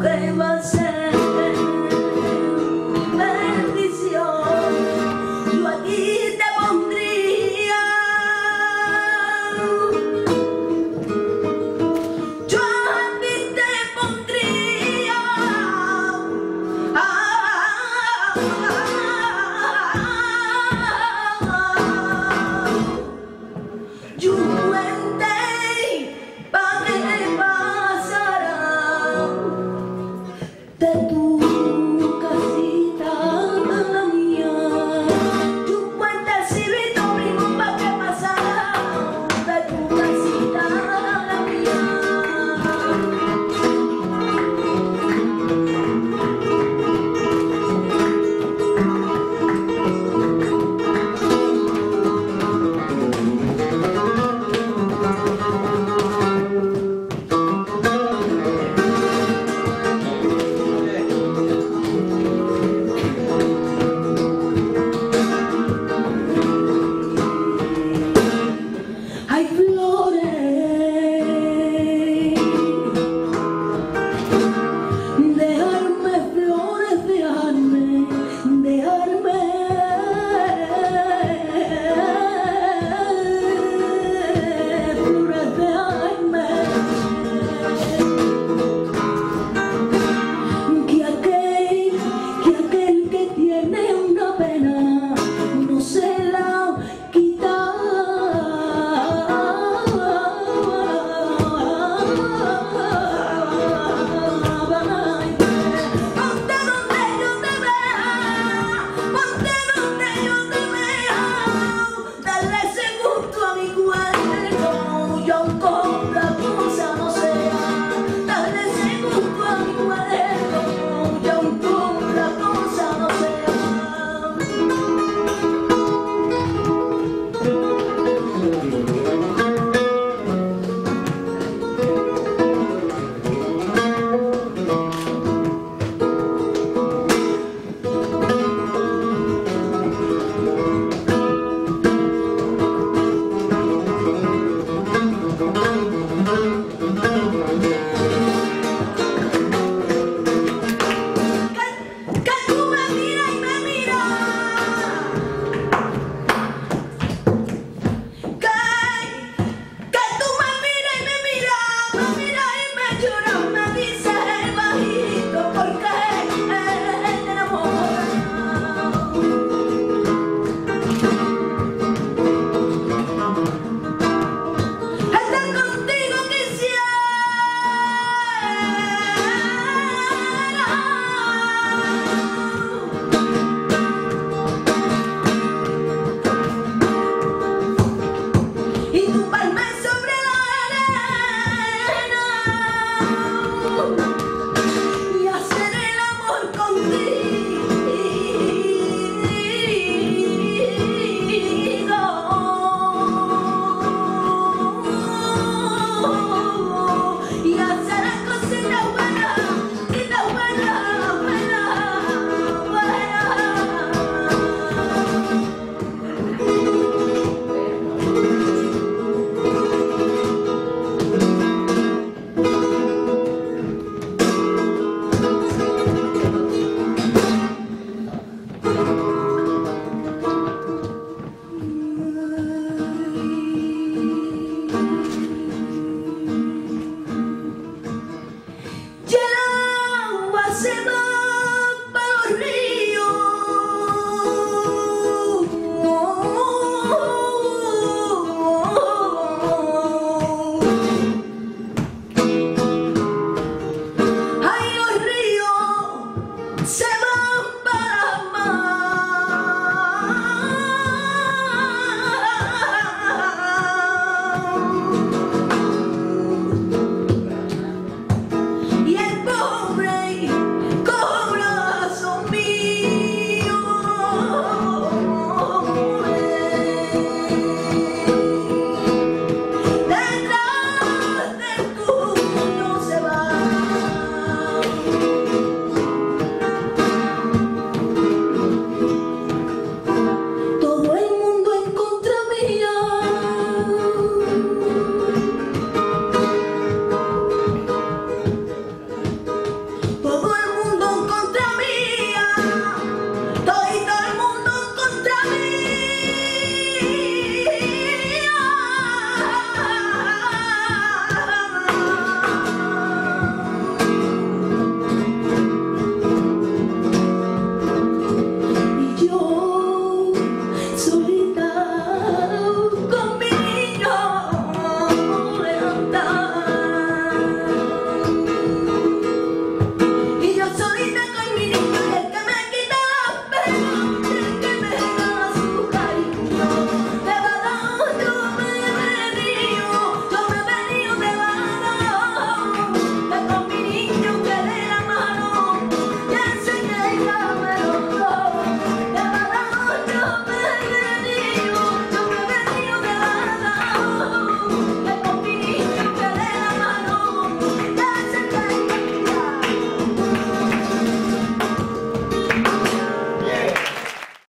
Okay, well say tanto